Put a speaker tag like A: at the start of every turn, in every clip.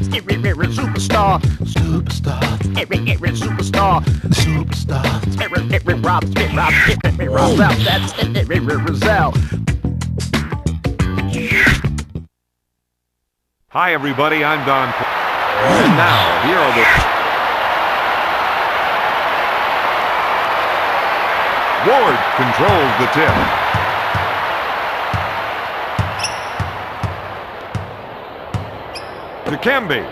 A: Every, every superstar.
B: Superstar.
A: Every, every superstar.
B: Superstar.
A: Every, every Rob, every Rob, every Rob That's every, every Rizal.
C: Hi, everybody. I'm Don. And now, here are the. Ward controls the tip. To Camby.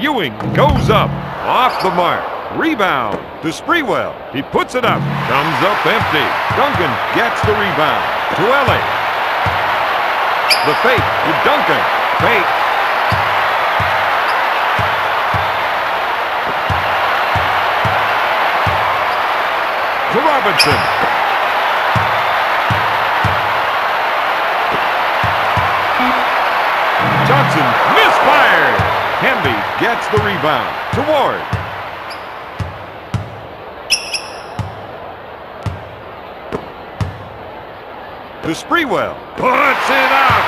C: Ewing goes up. Off the mark. Rebound to Sprewell. He puts it up. Comes up empty. Duncan gets the rebound. To Ellie. The fake to Duncan. Fake. To Robinson. Johnson misfired. Camby gets the rebound. To Ward. To Sprewell. Puts it up.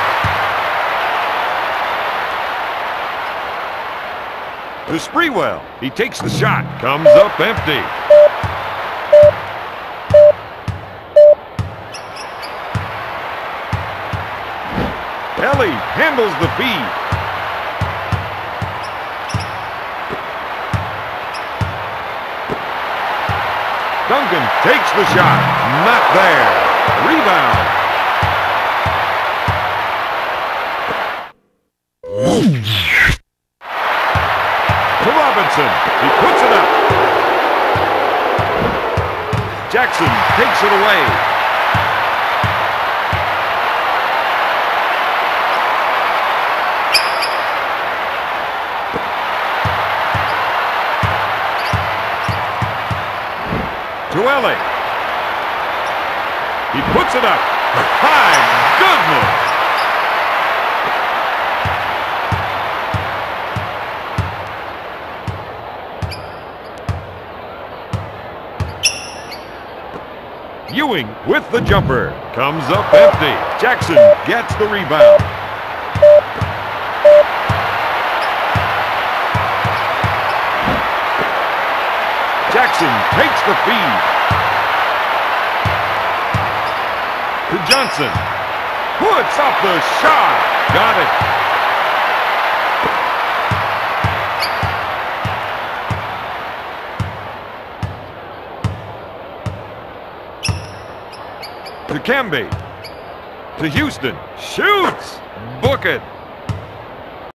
C: To Sprewell. He takes the shot. Comes up empty. Ellie handles the feed. Duncan takes the shot. Not there. Rebound. To Robinson. He puts it up. Jackson takes it away. To Ellie. He puts it up. My goodness! Ewing with the jumper. Comes up empty. Jackson gets the rebound. Jackson takes the feed. To Johnson. Puts up the shot. Got it. To Camby. To Houston. Shoots. Book it.